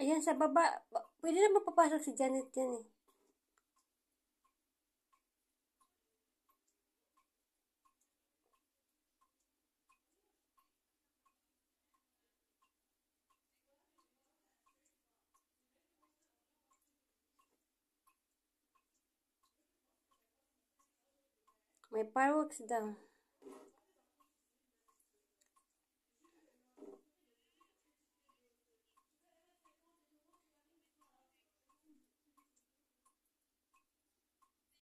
Ayan, sa baba. Pwede na mapapasok si Janet yan eh. May fireworks daw.